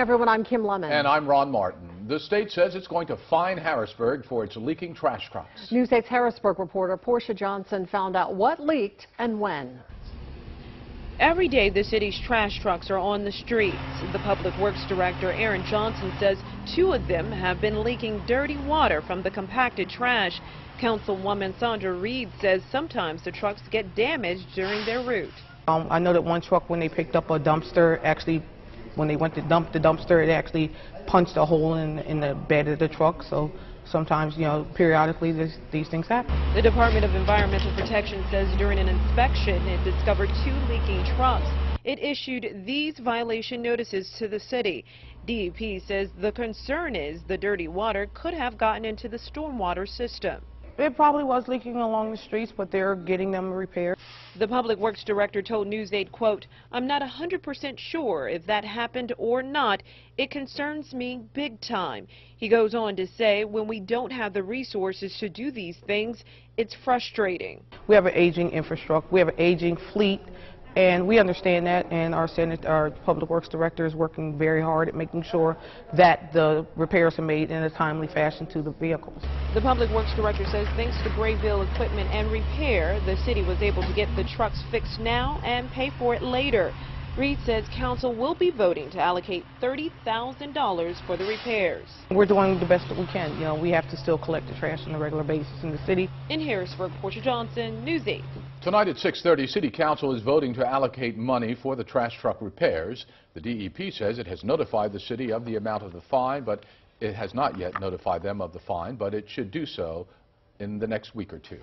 everyone. I'm Kim Lemon. And I'm Ron Martin. The state says it's going to fine Harrisburg for its leaking trash trucks. News 8's Harrisburg reporter Portia Johnson found out what leaked and when. Every day, the city's trash trucks are on the streets. The Public Works Director, Aaron Johnson, says two of them have been leaking dirty water from the compacted trash. Councilwoman Sandra Reed says sometimes the trucks get damaged during their route. Um, I know that one truck, when they picked up a dumpster, actually, when they went to dump the dumpster, it actually punched a hole in, in the bed of the truck. So sometimes, you know, periodically this, these things happen. The Department of Environmental Protection says during an inspection it discovered two leaking trucks. It issued these violation notices to the city. DEP says the concern is the dirty water could have gotten into the stormwater system. It probably was leaking along the streets, but they're getting them repaired. The Public Works Director told News 8, quote, I'm not 100% sure if that happened or not. It concerns me big time. He goes on to say, when we don't have the resources to do these things, it's frustrating. We have an aging infrastructure. We have an aging fleet. And we understand that, and our Senate, our Public Works Director is working very hard at making sure that the repairs are made in a timely fashion to the vehicles. The Public Works Director says thanks to Grayville Equipment and Repair, the city was able to get the trucks fixed now and pay for it later. Reed says council will be voting to allocate $30,000 for the repairs. We're doing the best that we can. You know, we have to still collect the trash on a regular basis in the city. In Harrisburg, Portia Johnson, News 8. Tonight at 6.30, City Council is voting to allocate money for the trash truck repairs. The DEP says it has notified the city of the amount of the fine, but it has not yet notified them of the fine, but it should do so in the next week or two.